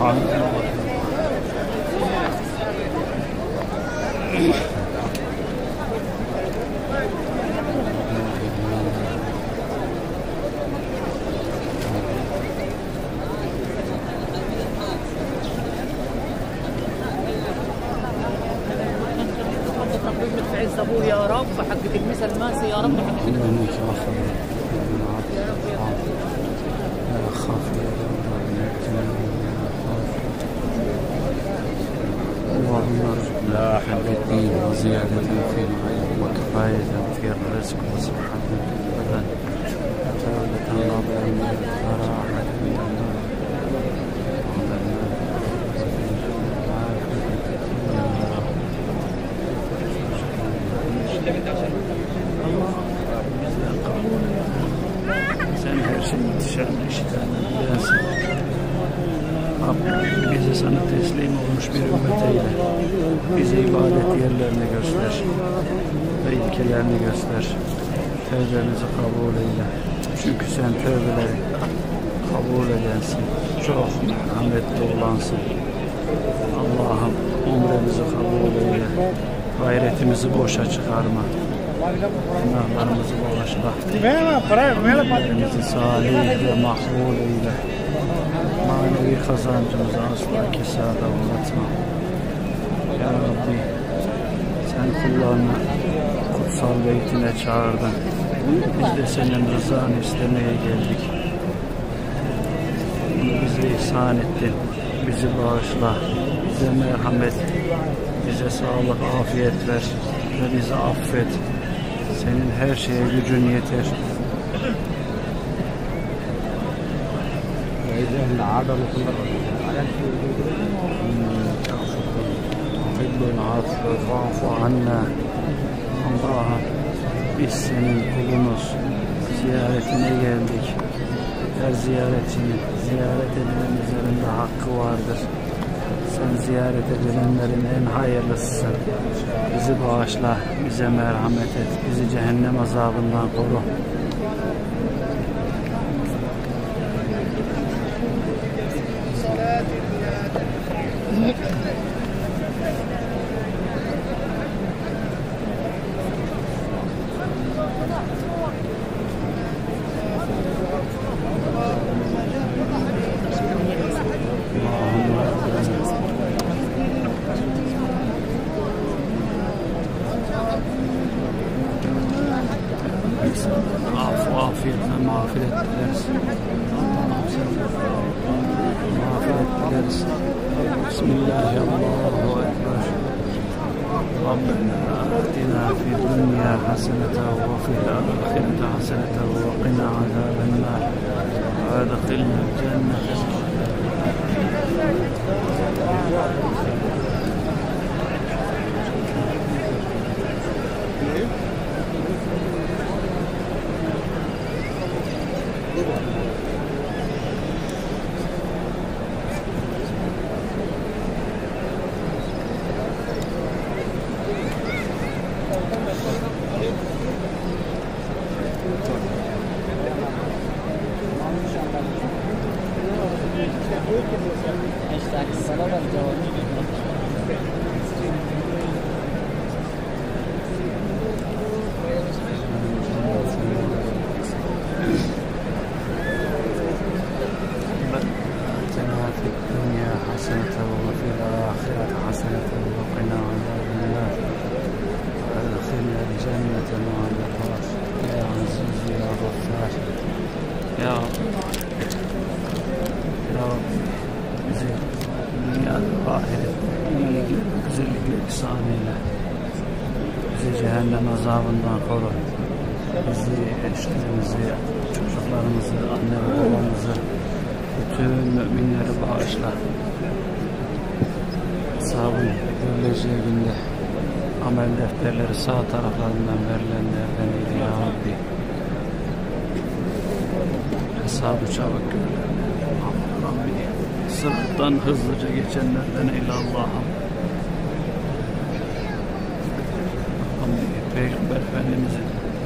هون. يا رب حق المسا الماسي يا رب حق المسا الماسي يا رب حقك المسا الماسي يا رب. ارزقنا حب الدين وزيادة في العلم وكفاية في الرزق وصحة في البدن وتولة نظر وراحة من النار Sen her şeyi yetişen, işiten, Rabbim bizi sana teslim olmuş bir ümmet eyle. Bize ibadet yerlerini göster. Ve ilkelerini göster. Tevbemizi kabul eyle. Çünkü sen tövbeleri kabul edensin. Çok merhametli olansın. Allah'ım umremizi kabul eyle. Gayretimizi boşa çıkarma. Günahlarımızı bağışla. Ellerimizi salih ve mahvul eyle. Manevi kazancımızı asla kesada uğratma. Ya Rabbi sen kullarını kutsal beytine çağırdın. Biz de senin rızanı istemeye geldik. Bize ihsan ettin. Bizi bağışla. Bize merhamet. Bize sağlık, afiyet ver. Ve bizi affet. Senin her şeye gücün yeter. تحب العفو فاعف عنا Allah'ım biz senin kulunuz ziyaretine geldik her ziyaretçinin ziyaret edilen üzerinde hakkı vardır sen ziyaret edilenlerin en hayırlısısın bizi bağışla bize merhamet et bizi cehennem azabından koru ربنا آتنا في الدنيا حسنة وفي الآخرة حسنة وقنا عذاب النار. وأدخلنا الجنة آتنا في الدنيا حسنة وفي الآخرة حسنة وقنا عذاب النار. وأدخلنا الجنة مع الأبرار. يا عزيز يا غفار. يا رب. يا ظاهر زل الإحسان له. زي جهنم عذابından koru bizi eşlerimizi çocuklarımızı anne babamızı bütün müminleri bağışla. Hesabın görüleceği günde amel defterleri sağ taraflarından verilenlerden eyle ya Rabbi. Hesabı çabuk görülen. Rabbi sırattan hızlıca geçenlerden eyle Allah'ım. Peygamber Efendimiz'i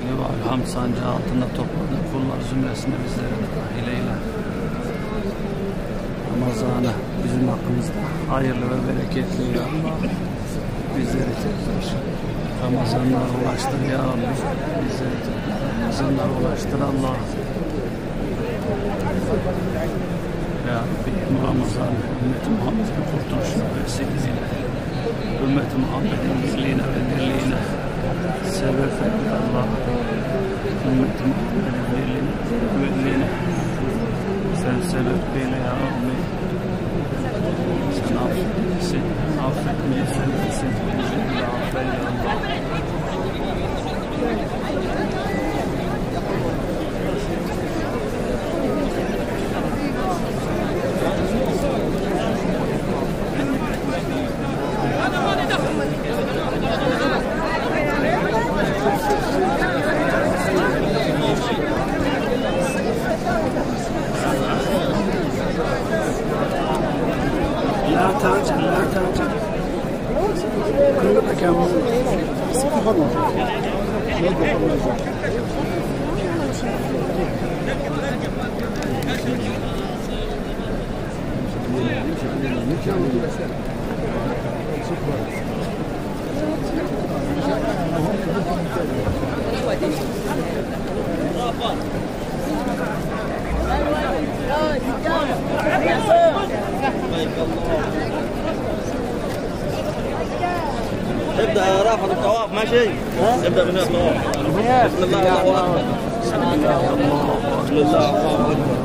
Liva-ül Hamd sancağı altında topladığı kullar zümresine bizleri dahil eyle. Ramazan'ı Bizim hakkımızda hayırlı ve bereketli ya. Bizleri tekrar Ramazanlara ulaştır ya Rabbi. Bizleri tekrar Ramazanlara ulaştır Allah. Ya Rabbi Ramazan ümmeti Muhammed'in kurtuluşuna vesileyle ümmeti Muhammed'in birliğine ve birliğine sebep et Allah. Ümmeti Muhammed'in birliğine ve birliğine sen sebep eyle ya Rabbi. Sen affetmesin, affetmeyi seversin. Bizi affet ya Allah. ابدا رافض الطواف ماشي؟ ابدا من الطواف. بسم الله الله اكبر بسم الله الله اكبر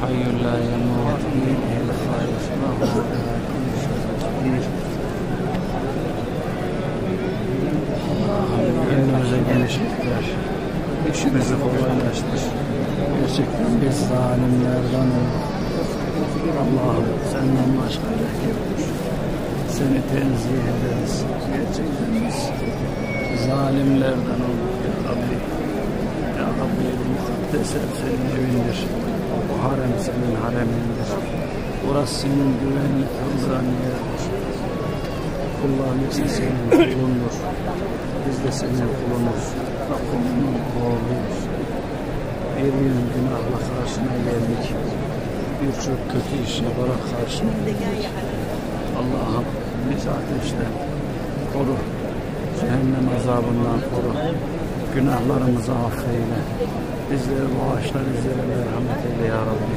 حي لا يموت بيده الخير وهو على كل شيء قدير Önümüze genişlikler, işimizi kolaylaştır. Gerçekten biz zalimlerden olduk. Allah'ım senden başka ilah yoktur. Seni tenzih ederiz. Gerçekten biz zalimlerden olduk ya Rabbi. Ya Rabbi bu mukaddes ev senin evindir. Harem senin haremindir. Burası senin güvenli kıldığın yerdir. Kulların hepsi senin kulundur. Biz de senin kulunuz. Kulunun oğluyuz. Bir gün günahla karşına geldik. Birçok kötü iş yaparak karşına geldik. Allah'ım bizi ateşten koru. Cehennem azabından koru. Günahlarımızı affeyle. Bizleri bağışla, bizlere merhamet eyle ya Rabbi.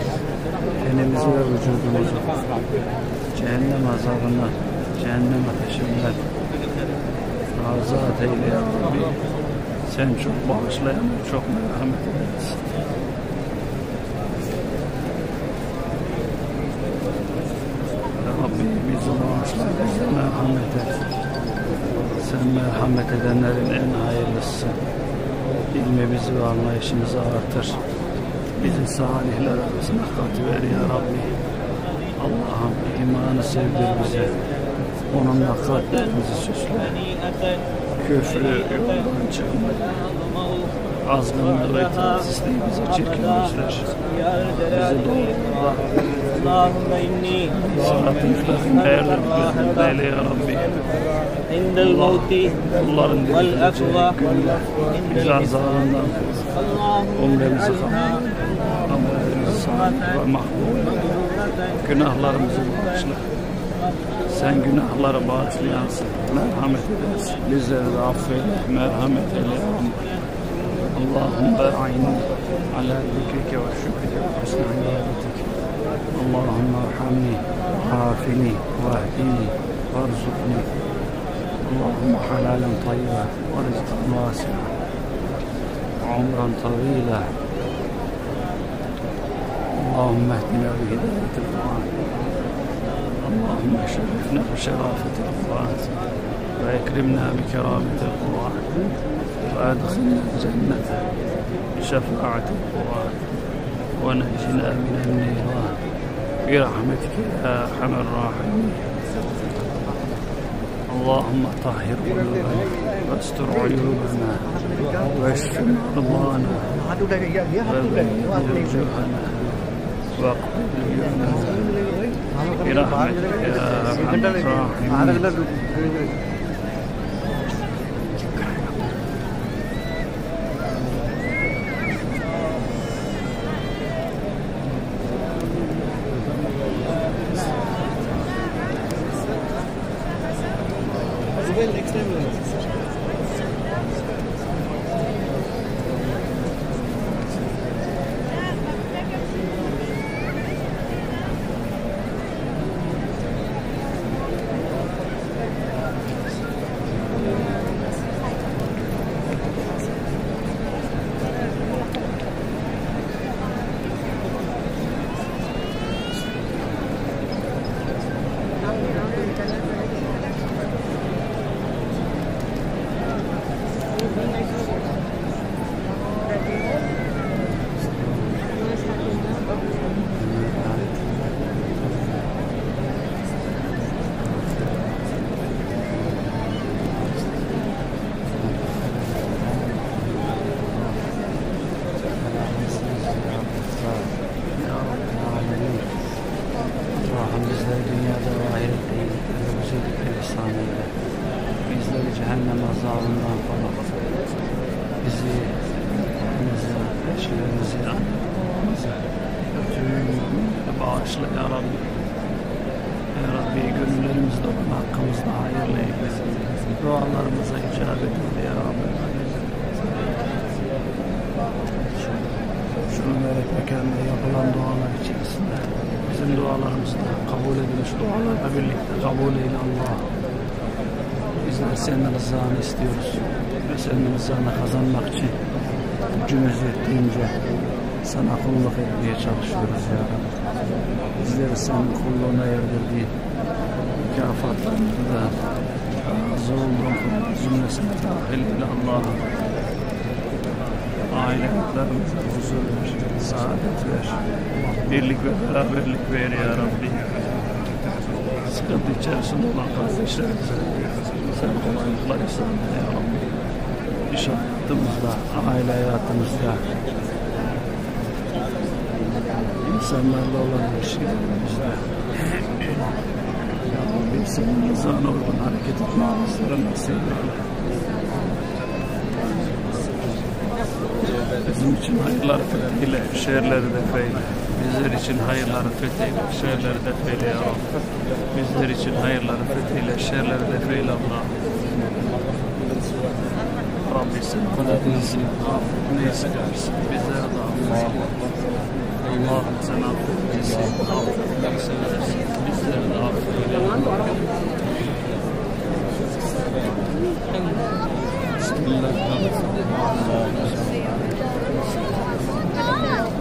Tenimizi ve vücudumuzu cehennem azabından, cehennem ateşinden azat eyle ya Rabbi. Sen çok bağışlayan, çok merhamet. Ya Rabbi bizi bağışla, bize merhamet et. Sen merhamet edenlerin en hayırlısısın. İlmimizi ve anlayışımızı artır. Bizi salihler arasına katıver ya Rabbi. Allah'ım imanı sevdir bize. Onunla kalplerimizi süsle. Küfrü yoldan çıkma. Azgınlığı ve itaatsizliği bize çirkinleştir. Bizi doğrultuda اللهم اني sırat-ı müstakimde erdirip eyle ya Rabbi. عند الموت Kulların dirileceği والأقوى günler bizi azabından koru. اللهم Umremizi kabul Amellerimizi salih ve makbul Günahlarımızı bağışla Sen günahları bağışlayansın Merhamet edersin Bizleri de affeyle Merhamet eyle ya Rabbi. Allahümme a'inni ala zikrike ve şükrike ve husna ibadetik اللهم ارحمني وعافني واهدني وارزقني. اللهم حلالا طيبا ورزقا واسعا. وعمرا طويلا. اللهم اهدنا بهداية القرآن. اللهم شرفنا بشرافة القرآن. وأكرمنا بكرامة القرآن. وأدخلنا الجنة بشفاعة القرآن. ونجنا من النيران. برحمتك يا أرحم الراحمين. اللهم طهر قلوبنا واستر عيوبنا واشف مرضانا وجوهنا واقبل ديوننا برحمتك يا أرحم الراحمين. Ya eyle. Bizleri cehennem azabından koru. Bizi, bizi, eşlerimizi, bütün bağışla Ya Rabbi. Ya Rabbi gönüllerimizde olan hakkımızda hayırlı eyle. Dualarımıza icabet eyle Ya Rabbi. Şu mübarek mekanda yapılan dualar içerisinde bizim dualarımızı da kabul edilmiş dualarla birlikte kabul eyle Allah. Bizler senin rızanı istiyoruz ve senin rızanı kazanmak için gücümüz yettiğince sana kulluk etmeye çalışıyoruz ya Rabbi. Bizleri senin kulluğuna erdirdiğin mükafatlarını da razı olduğun cümlesine dahil eyle Allah'ım. ailelerimize huzur ver, saadet ver, birlik ve beraberlik ver ya Rabbi. Sıkıntı içerisinde olan kardeşlerimize sen kolaylıklar ihsan ya Rabbi. İş hayatımızda, aile hayatımızda, insanlarla olan ilişkilerimizde ya Rabbi senin rızana uygun hareket etmemizleri nasip eyle. Bizim için hayırları fethiyle, şerleri de feyle. Bizler için hayırları fethiyle, şerleri de feyle ya Rabbi. Bizler için hayırları fethiyle, şerleri de feyle Allah. Rabbi sen affedilsin. Ne istersin? Bizlere de affet. Allah'ım sen affedilsin. Affetmek seversin. Bizlere de affeyle. Bismillahirrahmanirrahim.